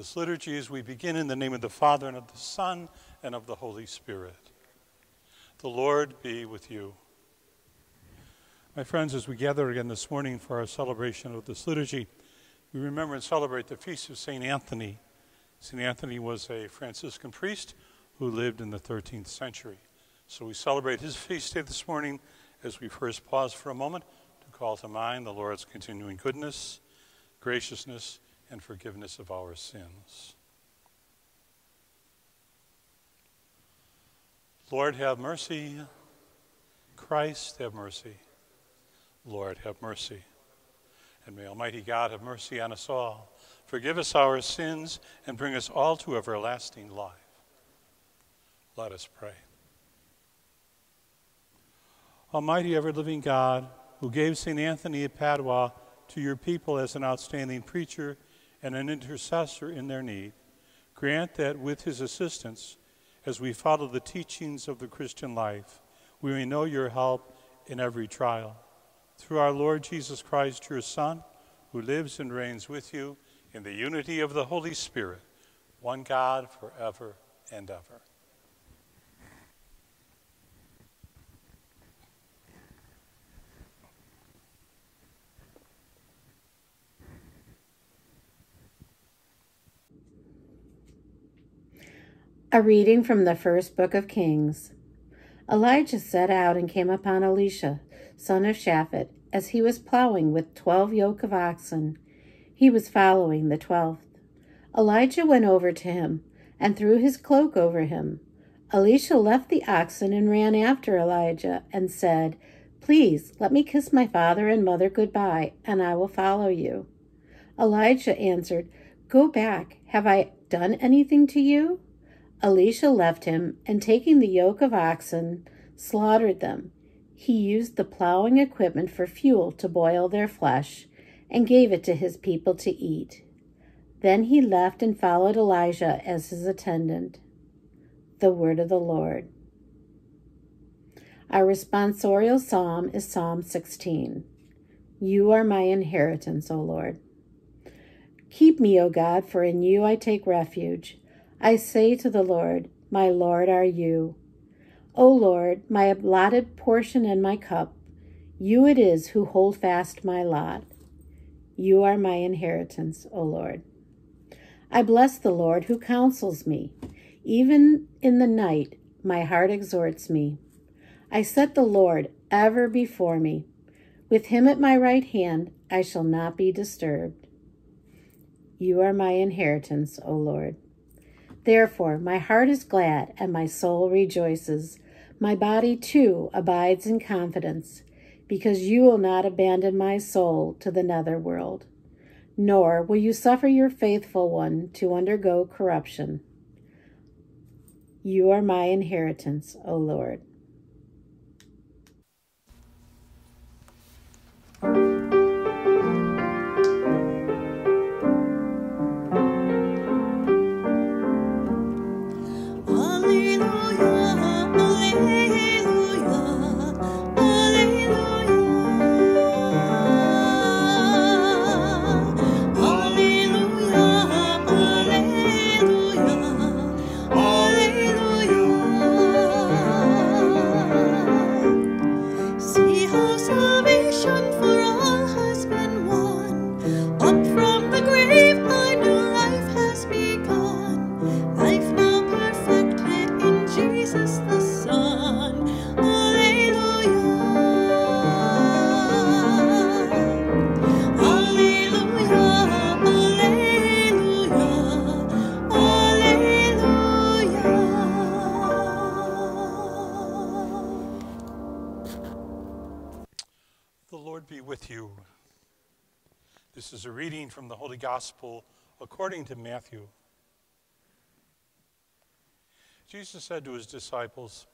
this liturgy as we begin in the name of the Father and of the Son and of the Holy Spirit. The Lord be with you. My friends, as we gather again this morning for our celebration of this liturgy, we remember and celebrate the feast of St. Anthony. St. Anthony was a Franciscan priest who lived in the 13th century. So we celebrate his feast day this morning as we first pause for a moment to call to mind the Lord's continuing goodness, graciousness, and forgiveness of our sins. Lord, have mercy. Christ, have mercy. Lord, have mercy. And may Almighty God have mercy on us all, forgive us our sins, and bring us all to everlasting life. Let us pray. Almighty, ever living God, who gave St. Anthony of Padua to your people as an outstanding preacher and an intercessor in their need, grant that with his assistance, as we follow the teachings of the Christian life, we may know your help in every trial. Through our Lord Jesus Christ, your Son, who lives and reigns with you in the unity of the Holy Spirit, one God forever and ever. A reading from the first book of Kings. Elijah set out and came upon Elisha, son of Shaphat, as he was plowing with twelve yoke of oxen. He was following the twelfth. Elijah went over to him and threw his cloak over him. Elisha left the oxen and ran after Elijah and said, Please let me kiss my father and mother goodbye, and I will follow you. Elijah answered, Go back. Have I done anything to you? Elisha left him, and taking the yoke of oxen, slaughtered them. He used the plowing equipment for fuel to boil their flesh, and gave it to his people to eat. Then he left and followed Elijah as his attendant. The word of the Lord. Our responsorial psalm is Psalm 16. You are my inheritance, O Lord. Keep me, O God, for in you I take refuge. I say to the Lord, My Lord are you. O Lord, my allotted portion and my cup, you it is who hold fast my lot. You are my inheritance, O Lord. I bless the Lord who counsels me. Even in the night, my heart exhorts me. I set the Lord ever before me. With him at my right hand, I shall not be disturbed. You are my inheritance, O Lord. Therefore, my heart is glad and my soul rejoices. My body too abides in confidence, because you will not abandon my soul to the nether world, nor will you suffer your faithful one to undergo corruption. You are my inheritance, O Lord. Gospel according to Matthew. Jesus said to his disciples,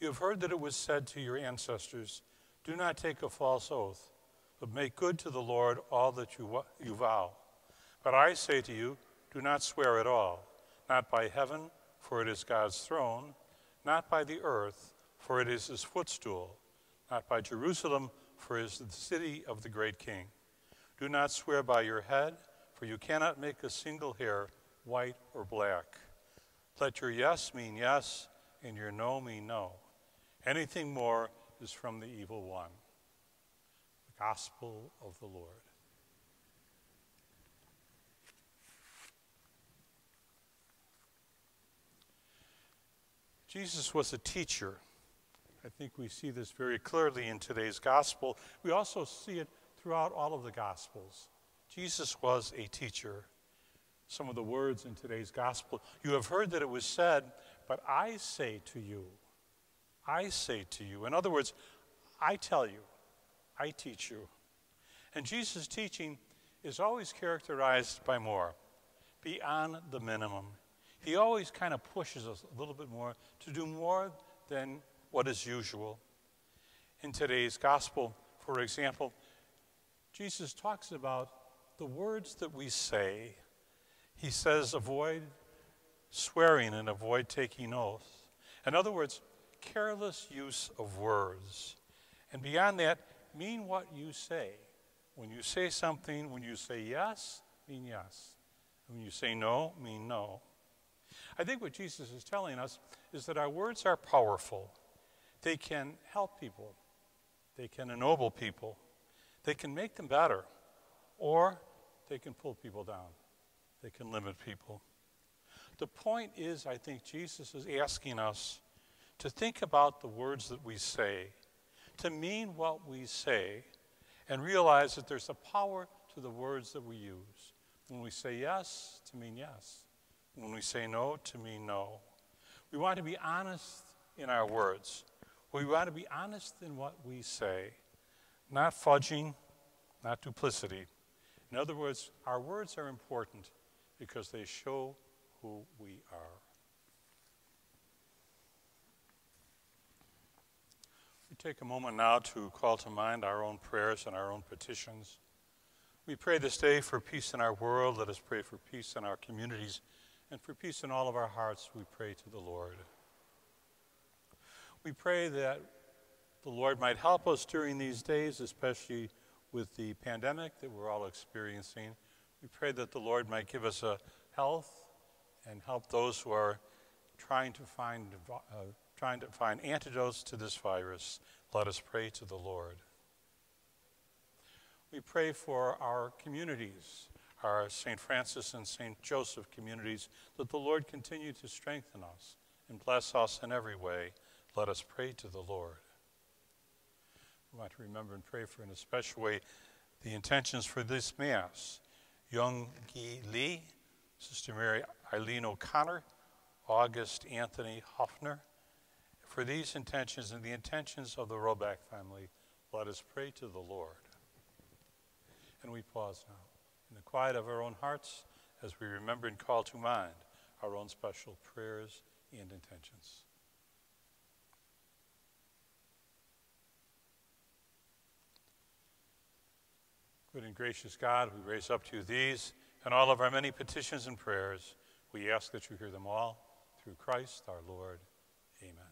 You have heard that it was said to your ancestors, Do not take a false oath, but make good to the Lord all that you, you vow. But I say to you, do not swear at all, not by heaven, for it is God's throne, not by the earth, for it is his footstool, not by Jerusalem, for it is the city of the great king. Do not swear by your head, for you cannot make a single hair white or black. Let your yes mean yes, and your no mean no. Anything more is from the evil one. The Gospel of the Lord. Jesus was a teacher. I think we see this very clearly in today's gospel. We also see it throughout all of the gospels. Jesus was a teacher. Some of the words in today's gospel, you have heard that it was said, but I say to you, I say to you. In other words, I tell you, I teach you. And Jesus' teaching is always characterized by more, beyond the minimum. He always kind of pushes us a little bit more to do more than what is usual. In today's gospel, for example, Jesus talks about the words that we say. He says, avoid swearing and avoid taking oaths. In other words, careless use of words. And beyond that, mean what you say. When you say something, when you say yes, mean yes. When you say no, mean no. I think what Jesus is telling us is that our words are powerful. They can help people, they can ennoble people, they can make them better, or they can pull people down, they can limit people. The point is, I think Jesus is asking us to think about the words that we say, to mean what we say, and realize that there's a power to the words that we use. When we say yes, to mean yes. When we say no, to mean no. We want to be honest in our words. We want to be honest in what we say, not fudging, not duplicity. In other words, our words are important because they show who we are. We take a moment now to call to mind our own prayers and our own petitions. We pray this day for peace in our world. Let us pray for peace in our communities and for peace in all of our hearts. We pray to the Lord. We pray that the Lord might help us during these days, especially with the pandemic that we're all experiencing. We pray that the Lord might give us a health and help those who are trying to find, uh, trying to find antidotes to this virus. Let us pray to the Lord. We pray for our communities, our St. Francis and St. Joseph communities, that the Lord continue to strengthen us and bless us in every way. Let us pray to the Lord. We want to remember and pray for in a special way the intentions for this Mass. Young Gi Lee, Sister Mary Eileen O'Connor, August Anthony Hoffner. For these intentions and the intentions of the Roback family, let us pray to the Lord. And we pause now in the quiet of our own hearts as we remember and call to mind our own special prayers and intentions. Good and gracious God, we raise up to you these and all of our many petitions and prayers. We ask that you hear them all through Christ our Lord. Amen.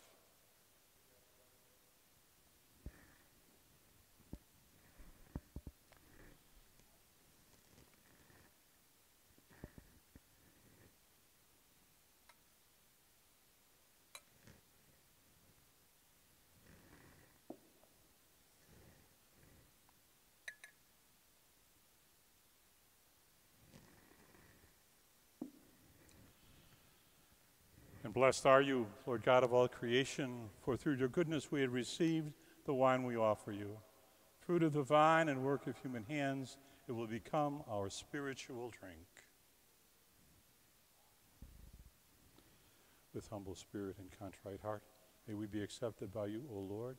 And blessed are you, Lord God of all creation, for through your goodness we have received the wine we offer you. Fruit of the vine and work of human hands, it will become our spiritual drink. with humble spirit and contrite heart. May we be accepted by you, O Lord,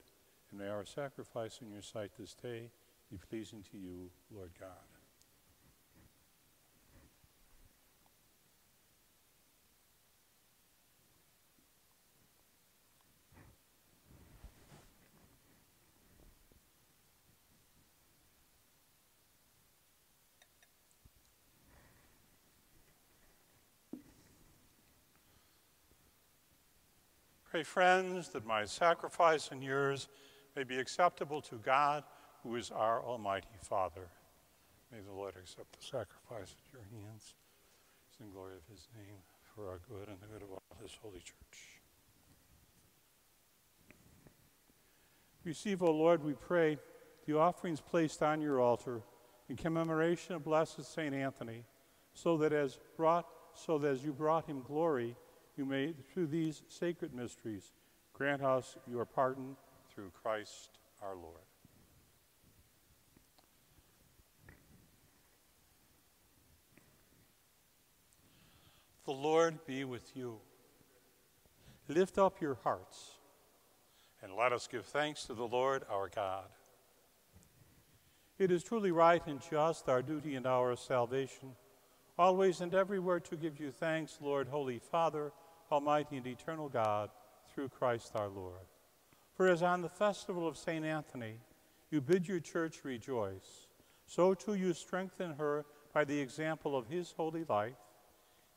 and may our sacrifice in your sight this day be pleasing to you, Lord God. Pray, friends, that my sacrifice and yours may be acceptable to God, who is our Almighty Father. May the Lord accept the sacrifice at your hands. It's in glory of his name, for our good and the good of all his holy church. Receive, O Lord, we pray, the offerings placed on your altar in commemoration of blessed Saint Anthony, so that as brought so that as you brought him glory, you may, through these sacred mysteries, grant us your pardon through Christ our Lord. The Lord be with you. Lift up your hearts and let us give thanks to the Lord our God. It is truly right and just, our duty and our salvation, always and everywhere to give you thanks, Lord, Holy Father Almighty and eternal God, through Christ our Lord. For as on the festival of St. Anthony you bid your church rejoice, so too you strengthen her by the example of his holy life,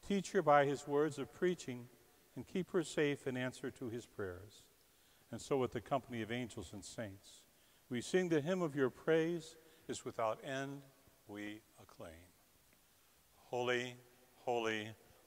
teach her by his words of preaching, and keep her safe in answer to his prayers. And so, with the company of angels and saints, we sing the hymn of your praise is without end we acclaim. Holy, holy,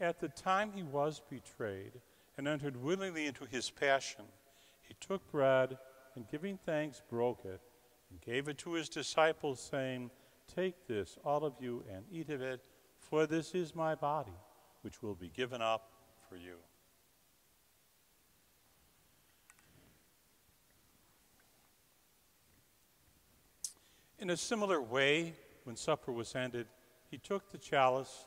At the time he was betrayed and entered willingly into his passion, he took bread and giving thanks broke it and gave it to his disciples, saying, Take this, all of you, and eat of it, for this is my body, which will be given up for you. In a similar way, when supper was ended, he took the chalice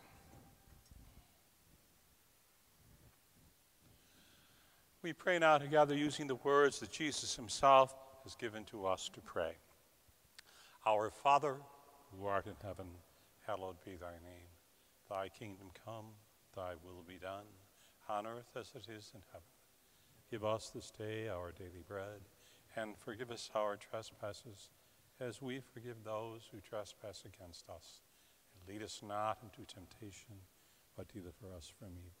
We pray now together using the words that Jesus himself has given to us to pray. Our Father, who art in heaven, hallowed be thy name. Thy kingdom come, thy will be done, on earth as it is in heaven. Give us this day our daily bread, and forgive us our trespasses, as we forgive those who trespass against us. And lead us not into temptation, but deliver us from evil.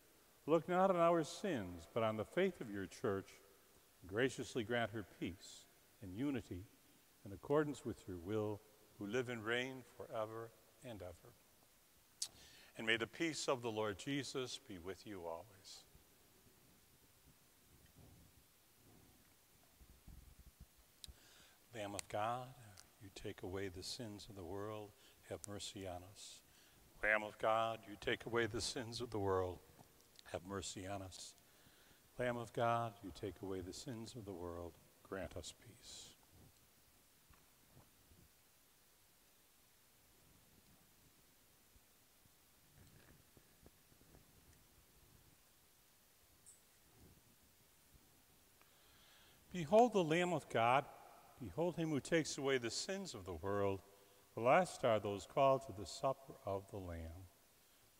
Look not on our sins, but on the faith of your church, graciously grant her peace and unity in accordance with your will, who live and reign forever and ever. And may the peace of the Lord Jesus be with you always. Lamb of God, you take away the sins of the world, have mercy on us. Lamb of God, you take away the sins of the world have mercy on us. Lamb of God, you take away the sins of the world, grant us peace. Behold the Lamb of God. Behold him who takes away the sins of the world. Blessed are those called to the supper of the Lamb.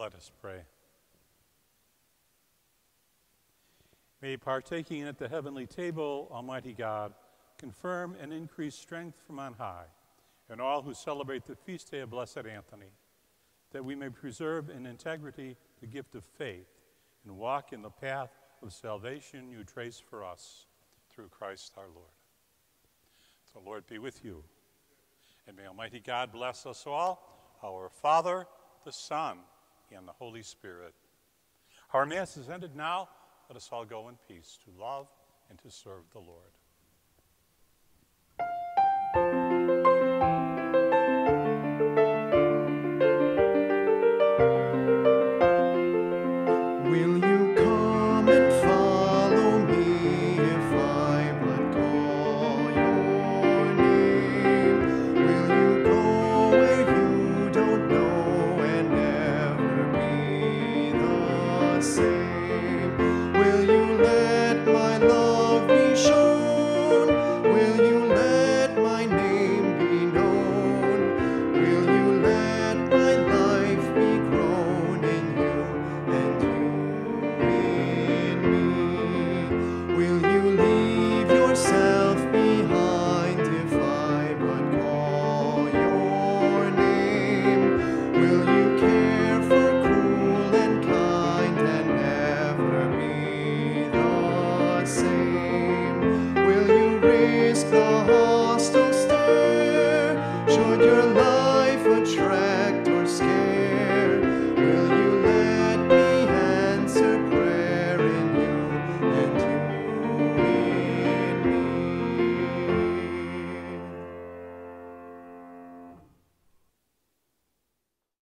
Let us pray. May partaking at the heavenly table, Almighty God, confirm and increase strength from on high and all who celebrate the feast day of Blessed Anthony, that we may preserve in integrity the gift of faith and walk in the path of salvation you trace for us through Christ our Lord. The Lord be with you. And may Almighty God bless us all, our Father, the Son, and the Holy Spirit. Our Mass is ended now. Let us all go in peace to love and to serve the Lord.